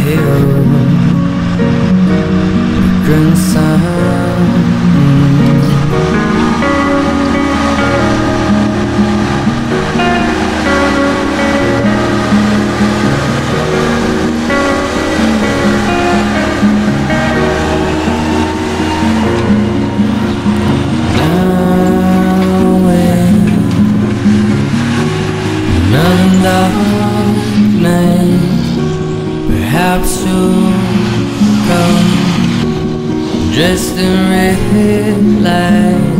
Yeah. have soon come Dressed in red light.